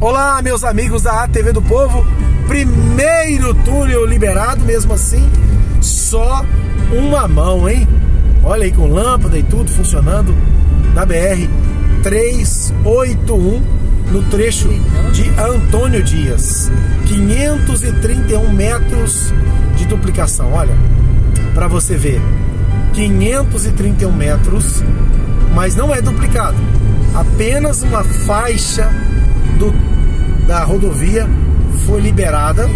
Olá, meus amigos da ATV do Povo. Primeiro túnel liberado, mesmo assim, só uma mão, hein? Olha aí com lâmpada e tudo funcionando na BR 381 no trecho de Antônio Dias. 531 metros de duplicação. Olha, para você ver, 531 metros, mas não é duplicado. Apenas uma faixa do, da rodovia foi liberada.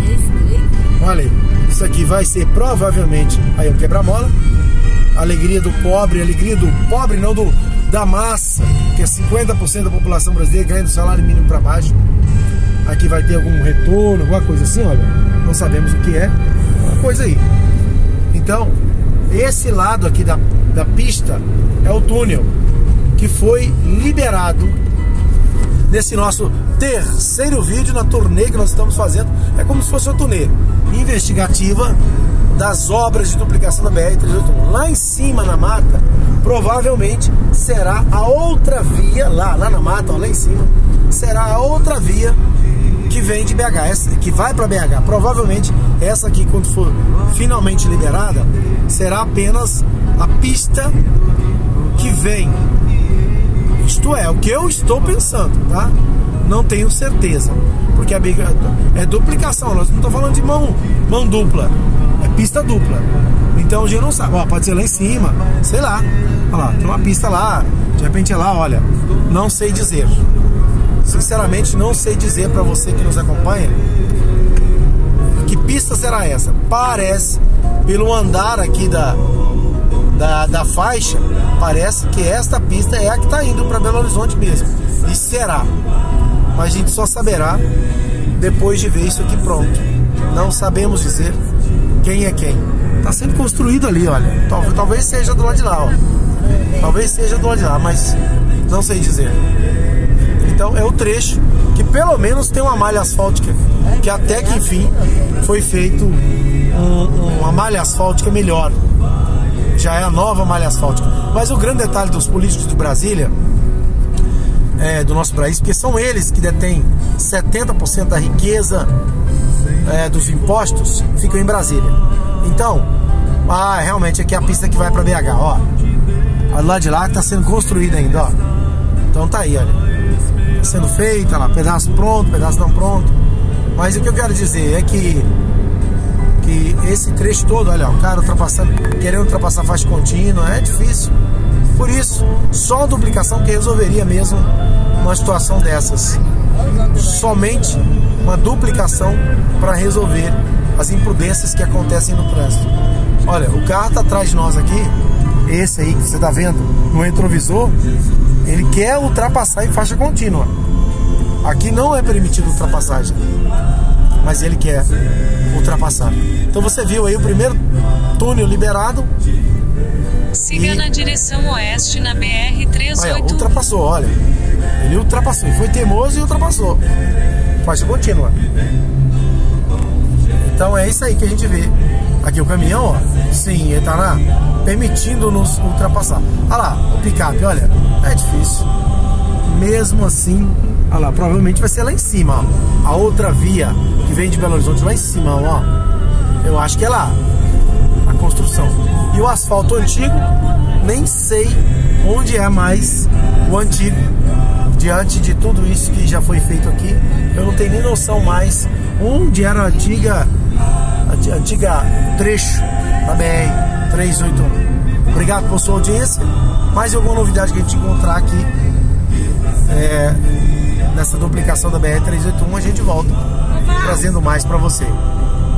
Olha isso aqui vai ser provavelmente aí um quebra-mola. Alegria do pobre, alegria do pobre, não do da massa, que é 50% da população brasileira ganhando salário mínimo para baixo. Aqui vai ter algum retorno, alguma coisa assim, olha. Não sabemos o que é. Uma coisa aí. Então, esse lado aqui da, da pista é o túnel que foi liberado nesse nosso terceiro vídeo na turnê que nós estamos fazendo. É como se fosse uma turnê investigativa das obras de duplicação da BR-381. Lá em cima na mata, provavelmente será a outra via, lá, lá na mata, ó, lá em cima, será a outra via que vem de BH, essa, que vai para BH. Provavelmente essa aqui, quando for finalmente liberada, será apenas a pista que vem isto é, o que eu estou pensando, tá? Não tenho certeza. Porque a biga é duplicação, nós não estamos falando de mão, mão dupla, é pista dupla. Então a gente não sabe, ó, pode ser lá em cima, sei lá. Olha lá, tem uma pista lá, de repente é lá, olha, não sei dizer. Sinceramente, não sei dizer para você que nos acompanha que pista será essa. Parece, pelo andar aqui da, da, da faixa, parece que esta pista é a que está indo para Belo Horizonte mesmo. E será. Mas a gente só saberá depois de ver isso aqui pronto. Não sabemos dizer quem é quem. Está sendo construído ali, olha. Talvez, talvez seja do lado de lá, ó. Talvez seja do lado de lá, mas não sei dizer. Então é o trecho que pelo menos tem uma malha asfáltica, que até que enfim foi feito um, uma malha asfáltica melhor já é a nova malha asfáltica. Mas o grande detalhe dos políticos de Brasília, é, do nosso país, porque são eles que detêm 70% da riqueza é, dos impostos, ficam em Brasília. Então, ah, realmente aqui é a pista que vai para BH, ó. Lá de lá está sendo construída ainda, ó. Então tá aí, olha. Tá sendo feita lá, pedaço pronto, pedaço não pronto. Mas o que eu quero dizer é que que esse trecho todo, olha, o cara ultrapassando, querendo ultrapassar faixa contínua, é difícil. Por isso, só a duplicação que resolveria mesmo uma situação dessas. Somente uma duplicação para resolver as imprudências que acontecem no trânsito. Olha, o carro está atrás de nós aqui, esse aí que você está vendo no retrovisor, ele quer ultrapassar em faixa contínua. Aqui não é permitido ultrapassagem mas ele quer ultrapassar. Então você viu aí o primeiro túnel liberado. Siga e... na direção oeste na BR-381. Olha, ultrapassou, olha. Ele ultrapassou. Ele foi teimoso e ultrapassou. Faixa contínua. Então é isso aí que a gente vê. Aqui o caminhão, ó. Sim, ele tá lá permitindo-nos ultrapassar. Olha lá, o picape, olha. É difícil. Mesmo assim, Olha lá, provavelmente vai ser lá em cima, ó. A outra via que vem de Belo Horizonte lá em cima, ó. Eu acho que é lá. A construção. E o asfalto antigo, nem sei onde é mais o antigo. Diante de tudo isso que já foi feito aqui, eu não tenho nem noção mais onde era a antiga, a antiga trecho da BR 381. Obrigado por sua audiência. Mais alguma novidade que a gente encontrar aqui. É, nessa duplicação da BR-381, a gente volta trazendo mais para você.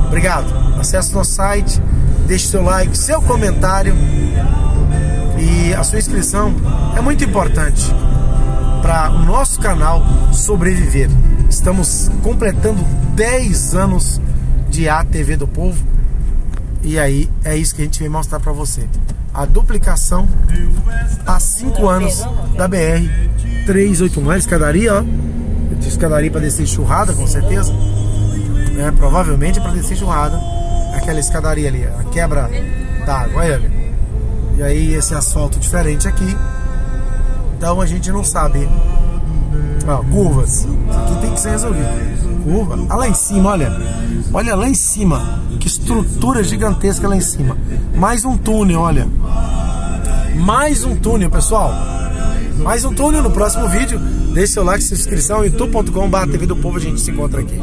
Obrigado. Acesse nosso site, deixe seu like, seu comentário e a sua inscrição é muito importante para o nosso canal sobreviver. Estamos completando 10 anos de ATV do Povo e aí é isso que a gente vem mostrar para você. A duplicação há 5 anos da BR 381. É escadaria, ó. Escadaria para descer churrada, com certeza. É, provavelmente para descer churrada. Aquela escadaria ali, a quebra d'água, olha ali. E aí esse asfalto diferente aqui. Então a gente não sabe Ó, curvas. Isso aqui tem que ser resolvido. Curva. Ah, lá em cima, olha. Olha lá em cima. Estrutura gigantesca lá em cima. Mais um túnel, olha. Mais um túnel, pessoal. Mais um túnel no próximo vídeo. Deixe seu like, sua inscrição, youtube.com.br TV do Povo. A gente se encontra aqui.